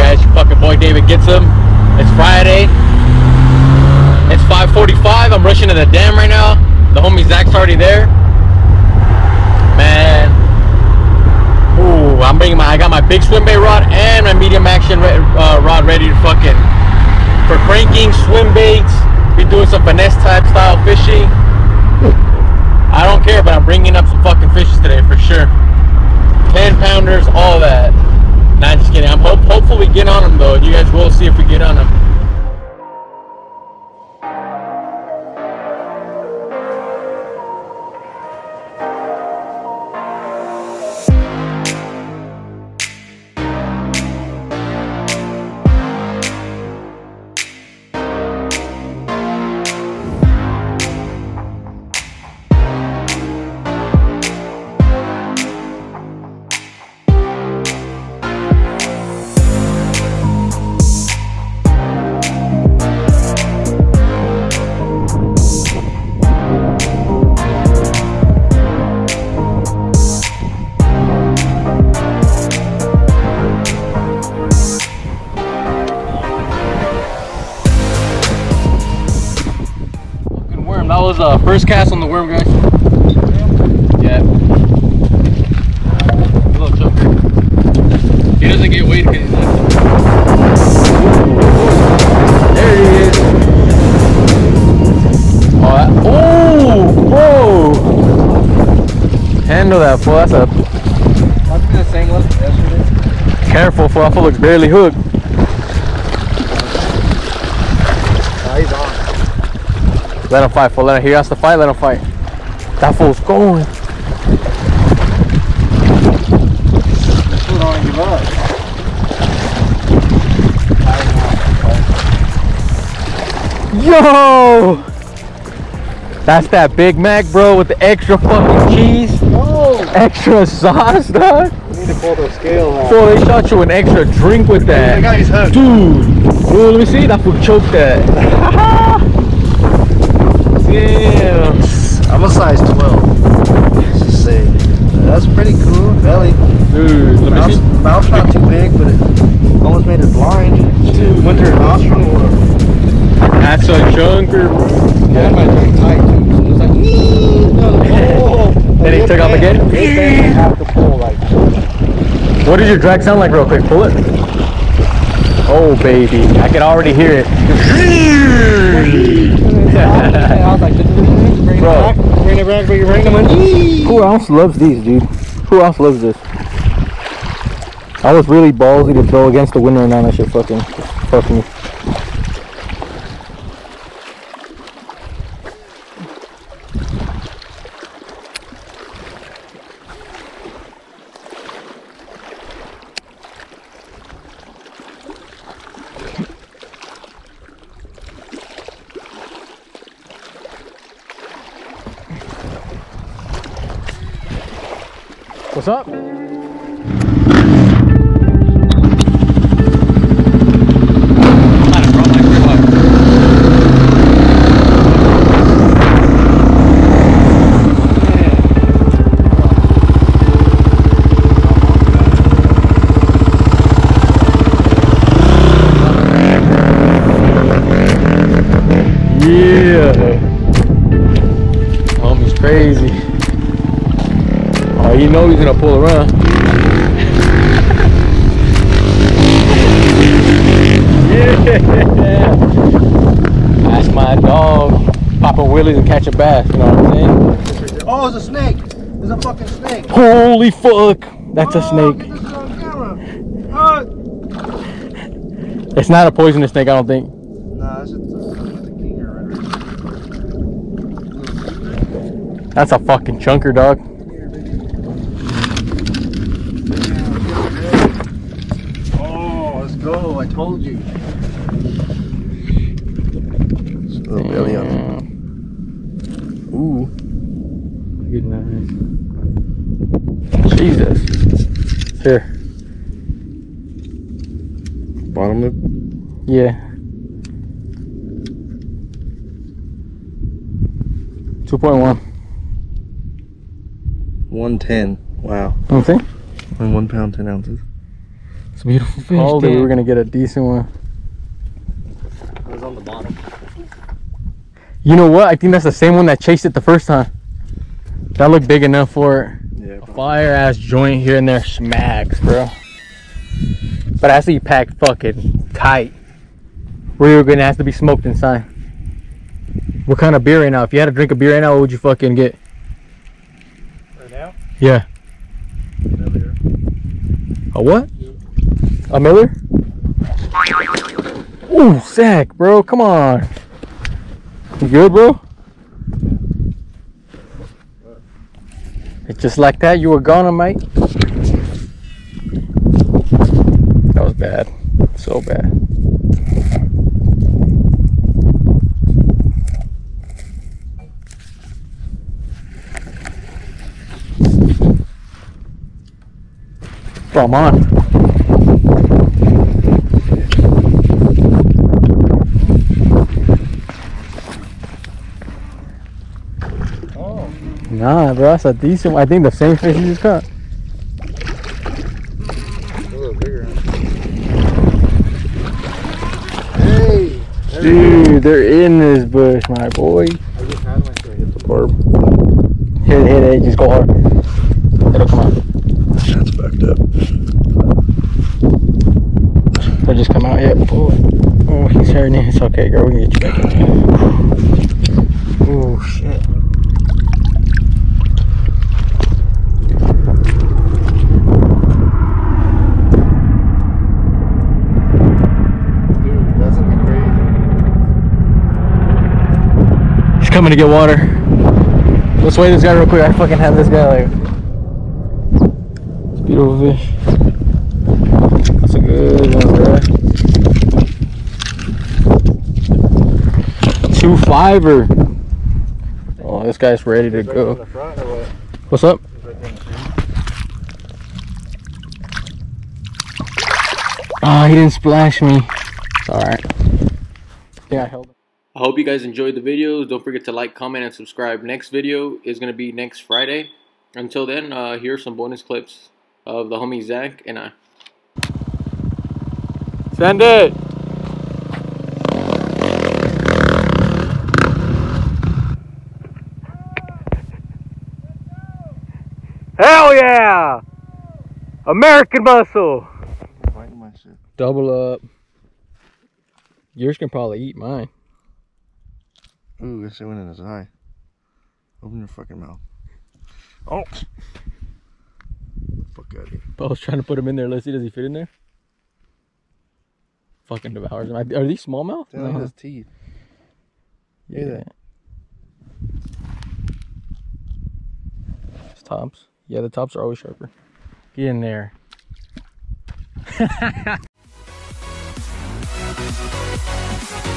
guys? Your fucking boy David gets them. It's Friday. It's 5:45. I'm rushing to the dam right now. The homie Zach's already there. Man, ooh, I'm bringing my. I got my big swim bait rod and my medium action uh, rod ready to fucking for cranking, swim baits. Be doing some finesse type style fishing. I don't care, but I'm bringing up some fucking fishes today for sure. 10 pounders, all that. Not just kidding. I'm hope, hopeful we get on them though. You guys will see if we get on them. First cast on the worm, guys. Yeah. Little choker. He doesn't get weight because he's not. There he is. Oh, that, oh, whoa! Handle that, fool. That's a Must be the same one as yesterday. careful, fool. That fool looks barely hooked. Nah, he's on. Let him fight, fool. Let him. He has to fight. Let him fight. That fool's going. Still don't give up. Yo! That's that Big Mac, bro, with the extra fucking cheese, No! extra sauce, dog. We need to pull the scale out. Bro, they shot you an extra drink with that. Dude, Ooh, let me see. That fool choked that. Damn. I'm a size 12. Let's just say. That's pretty cool. Belly. Dude, let me Mouth's, see. mouth's not too big, but it almost made it blind. Dude. Winter nostril. That's a chunker. Yeah, my pretty tight too. So it's like, No, oh. Then he It took off again? It bent in half the pull, like. What does your drag sound like real quick? Pull it. Oh, baby. I can already hear it. I was like, bring it Bro. back, bring it back, bring it back. I'm like, "Nee!" Who else loves these, dude? Who else loves this? I was really ballsy to throw against the window and now that shit fucking fucking What's up? Yeah. Homie's crazy. Oh, you know he's gonna pull around. yeah. That's my dog. Popping wheelies and catching bass. You know what I'm saying? Oh, it's a snake. It's a fucking snake. Holy fuck! That's a Oh, snake. get this on camera. Uh, It's not a poisonous snake, I don't think. Nah, it's just a, it's a That's a fucking chunker, dog. Oh, let's go. I told you. Little belly on it. Ooh. Good nice. Jesus. Here. Bottom lip. Yeah. 2.1. 110. Wow. Okay. And one pound, 10 ounces. It's a beautiful fish. Called dude. it. We were gonna get a decent one. It was on the bottom. You know what? I think that's the same one that chased it the first time. That looked big enough for it. Yeah. Fire ass joint here and there smacks, bro. But I see to be packed fucking tight. We're gonna have to be smoked inside. What kind of beer right now? If you had to drink a beer right now, what would you fucking get? Right now? Yeah. Earlier. A what? A Miller? Ooh, Zach, bro, come on. You good, bro? It's just like that. You were gone, mate. That was bad. So bad. I'm on. Oh. Nah, bro, that's a decent one. I think the same fish you just caught. A little bigger. Hey! there. Dude, they're in this bush, my boy. I just had one so I hit the Barb. Hit it, hit it, just go hard. It'll come out. That's fucked up. They'll just come out, yep. Oh, oh he's hurting. It's okay, girl. We can get you back. Oh, shit. Dude, that's gonna be crazy. He's coming to get water. Let's wait this guy real quick. I fucking have this guy like. Beautiful fish. That's a good one, bro. Two fiver. Oh, this guy's ready to go. What's up? Front. Oh, he didn't splash me. Alright. Yeah, I held him. I hope you guys enjoyed the videos. Don't forget to like, comment, and subscribe. Next video is going to be next Friday. Until then, uh, here are some bonus clips of the homie Zach and I. Send it! Hell yeah! American muscle! Biting my shit. Double up. Yours can probably eat mine. Ooh, that shit went in his eye. Open your fucking mouth. Oh! Fuck out of here. I was trying to put him in there. Let's see, does he fit in there? Fucking devours him. Are these smallmouth? Damn, look at uh-huh. his teeth. Yeah. Hear His tops. Yeah, the tops are always sharper. Get in there.